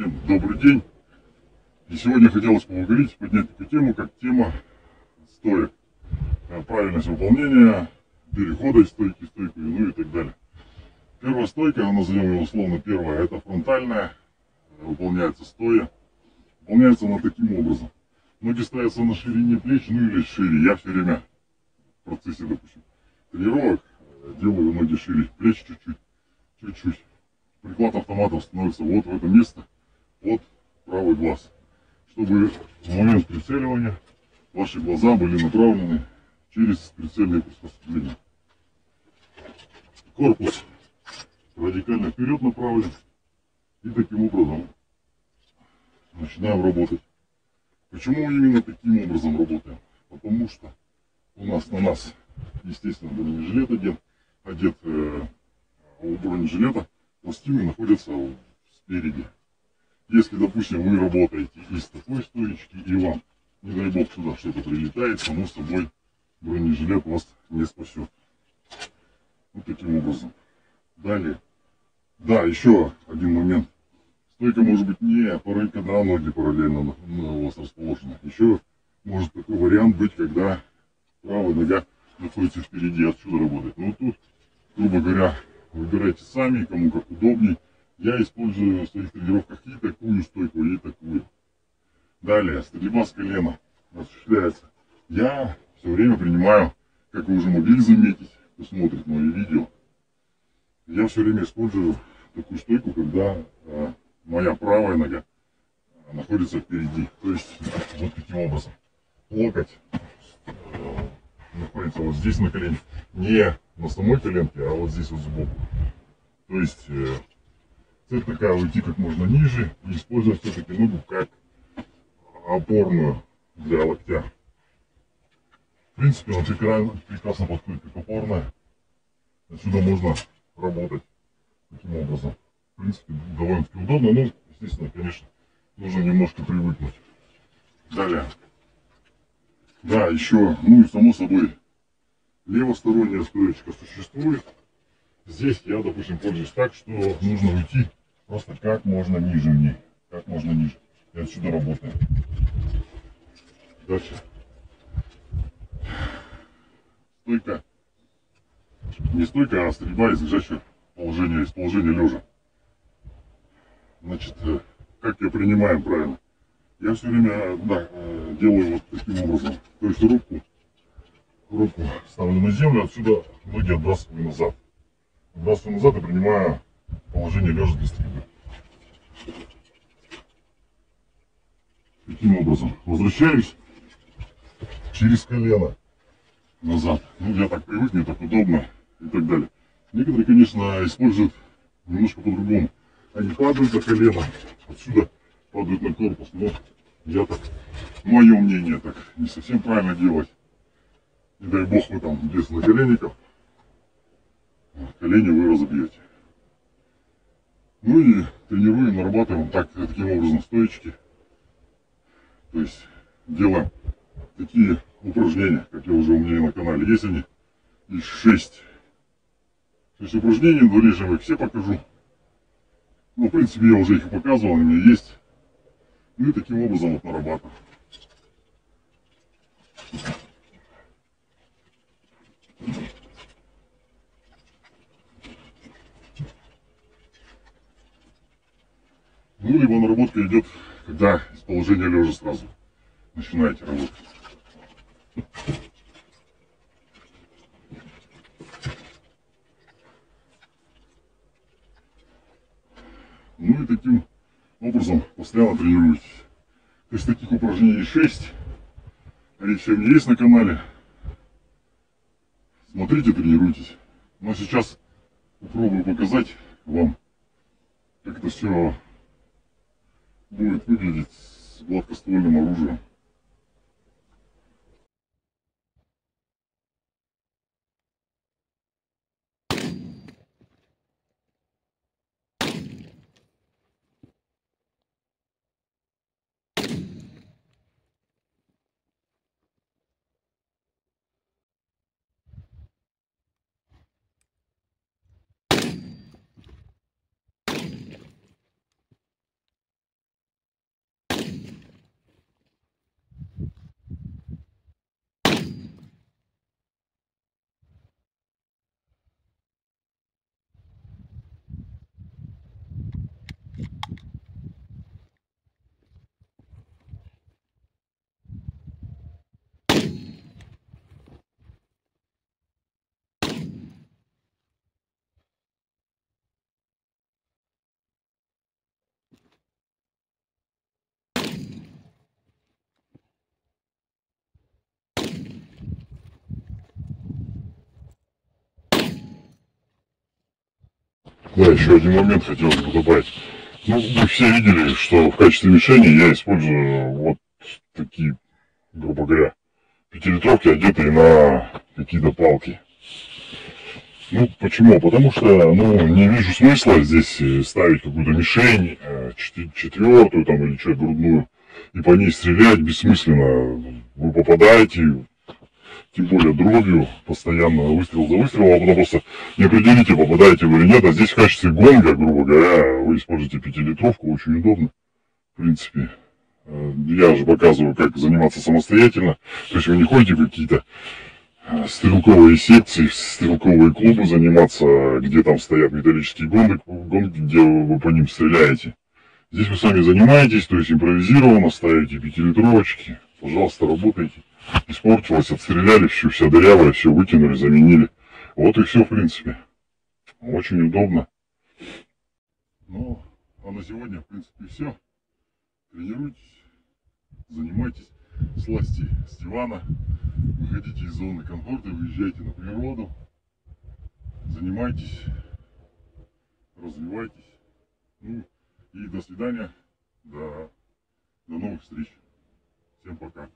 Всем добрый день. И сегодня хотелось поговорить, поднять такую тему, как тема стоек. Э, Правильность выполнения, перехода из стойки стойку, ну и так далее. Первая стойка, назовем ее условно первая, это фронтальная, э, выполняется стоя. Выполняется она таким образом. Ноги ставятся на ширине плеч, ну или шире. Я все время в процессе, допустим, тренировок э, делаю ноги шире, плечи чуть-чуть, чуть-чуть. Приклад автомата становится вот в это место, под правый глаз. Чтобы в момент прицеливания ваши глаза были направлены через прицельное приспособление. Корпус радикально вперед направлен. И таким образом начинаем работать. Почему именно таким образом работаем? Потому что у нас на нас, естественно, бронежилет одет, одет э, у бронежилета пластины находятся спереди. Если, допустим, вы работаете из такой стоечки и вам, не дай бог, сюда что-то прилетает, само собой бронежилет вас не спасет. Вот таким образом. Далее. Да, еще один момент. Стойка может быть не порой, когда ноги параллельно у вас расположены. Еще может такой вариант быть, когда правая нога находится впереди, отсюда работает. Но тут, грубо говоря, выбирайте сами, кому как удобней. Я использую в своих тренировках и такую стойку, и такую. Далее, стрельба с колена осуществляется. Я все время принимаю, как вы уже могли заметить, кто смотрит мои видео, я все время использую такую стойку, когда э, моя правая нога э, находится впереди. То есть вот таким образом. Локоть э, находится вот здесь на колене. Не на самой коленке, а вот здесь вот сбоку. То есть э, цель такая уйти как можно ниже и использовать все-таки ногу как опорную для локтя. В принципе, он прекрасно, прекрасно подходит как опорная. Отсюда можно работать таким образом. В принципе, довольно-таки удобно, но, естественно, конечно, нужно немножко привыкнуть. Далее. Да, еще, ну и само собой, левосторонняя стоечка существует. Здесь я, допустим, пользуюсь так, что нужно уйти просто как можно ниже в ней. Как можно ниже. И отсюда работаем. Дальше. Стойка. Не стойка, а стрельба из лежачего положения, из положения лежа. Значит, э, как ее принимаем правильно? Я все время да, э, делаю вот таким образом. То есть руку, руку ставлю на землю, отсюда ноги отбрасываю назад. Отбрасываю назад и принимаю положение лежа для стрельбы. Таким образом. Возвращаюсь через колено назад. Ну, я так привык, мне так удобно и так далее. Некоторые, конечно, используют немножко по-другому. Они падают за колено, отсюда падают на корпус, но я так, мое мнение, так не совсем правильно делать. Не дай бог вы там без наколенников, колени вы разобьете. Ну и тренируем, нарабатываем так, таким образом стоечки. То есть делаем такие упражнения, как я уже у меня и на канале. Есть они их 6. 6 упражнений, в дальнейшем их все покажу. Ну, в принципе, я уже их и показывал, у меня есть. Ну и таким образом вот нарабатываю. Ну, либо наработка идет, когда из положения лежа сразу начинаете работать. Ну и таким образом постоянно тренируйтесь. То есть таких упражнений 6. Они все есть на канале. Смотрите, тренируйтесь. Но сейчас попробую показать вам, как это все будет выглядеть с гладкоствольным оружием. Да, еще один момент хотелось бы добавить. Ну, вы все видели, что в качестве мишени я использую вот такие, грубо говоря, пятилитровки, одетые на какие-то палки. Ну, почему? Потому что, ну, не вижу смысла здесь э, ставить какую-то мишень, э, четвертую там или что, грудную, и по ней стрелять бессмысленно. Вы попадаете, тем более дробью, постоянно выстрел за выстрелом, а потом просто не определите, попадаете вы или нет. А здесь в качестве гонга, грубо говоря, вы используете пятилитровку, очень удобно, в принципе. Э, Я же показываю, как заниматься самостоятельно. То есть вы не ходите в какие-то э, стрелковые секции, стрелковые клубы заниматься, где там стоят металлические гонки, гонки, где вы по ним стреляете. Здесь вы сами занимаетесь, то есть импровизированно ставите пятилитровочки, пожалуйста, работайте. Испортилось, отстреляли, все, вся дырявая, все выкинули, заменили. Вот и все, в принципе. Очень удобно. Ну, а на сегодня, в принципе, все. Тренируйтесь, занимайтесь, слазьте с дивана, выходите из зоны комфорта, выезжайте на природу, занимайтесь, развивайтесь. Ну, и до свидания, до, до новых встреч. Всем пока.